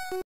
you